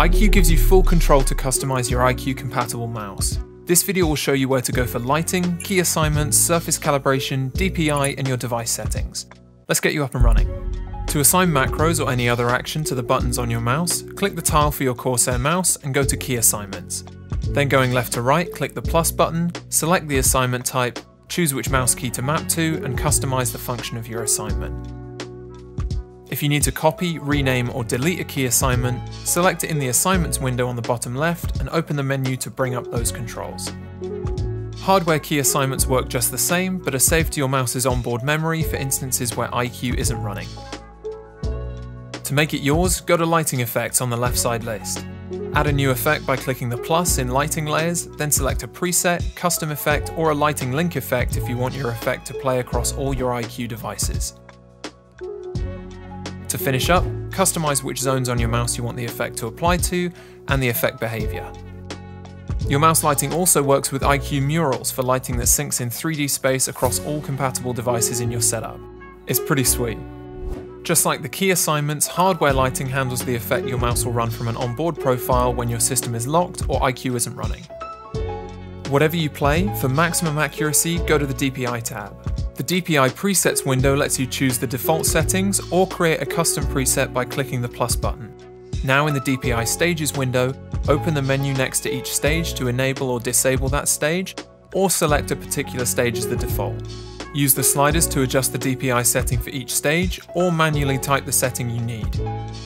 iCUE gives you full control to customize your iCUE compatible mouse. This video will show you where to go for lighting, key assignments, surface calibration, DPI, and your device settings. Let's get you up and running. To assign macros or any other action to the buttons on your mouse, click the tile for your Corsair mouse and go to Key Assignments. Then going left to right, click the plus button, select the assignment type, choose which mouse key to map to, and customize the function of your assignment. If you need to copy, rename or delete a key assignment, select it in the Assignments window on the bottom left and open the menu to bring up those controls. Hardware key assignments work just the same, but are saved to your mouse's onboard memory for instances where iCUE isn't running. To make it yours, go to Lighting Effects on the left side list. Add a new effect by clicking the plus in Lighting Layers, then select a preset, custom effect, or a lighting link effect if you want your effect to play across all your iCUE devices. To finish up, customize which zones on your mouse you want the effect to apply to, and the effect behavior. Your mouse lighting also works with iCUE Murals for lighting that syncs in 3D space across all compatible devices in your setup. It's pretty sweet. Just like the key assignments, hardware lighting handles the effect your mouse will run from an onboard profile when your system is locked or iCUE isn't running. Whatever you play, for maximum accuracy, go to the DPI tab. DPI presets window lets you choose the default settings or create a custom preset by clicking the plus button. Now in the DPI stages window, open the menu next to each stage to enable or disable that stage, or select a particular stage as the default. Use the sliders to adjust the DPI setting for each stage, or manually type the setting you need.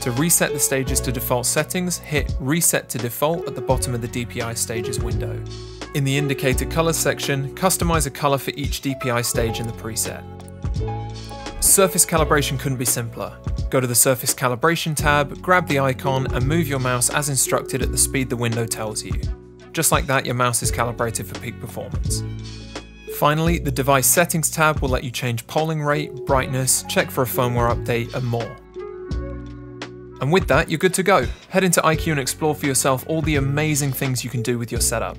To reset the stages to default settings, hit Reset to Default at the bottom of the DPI stages window. In the Indicator colors section, customize a color for each DPI stage in the preset. Surface calibration couldn't be simpler. Go to the Surface Calibration tab, grab the icon, and move your mouse as instructed at the speed the window tells you. Just like that, your mouse is calibrated for peak performance. Finally, the Device Settings tab will let you change polling rate, brightness, check for a firmware update, and more. And with that, you're good to go. Head into iCUE and explore for yourself all the amazing things you can do with your setup.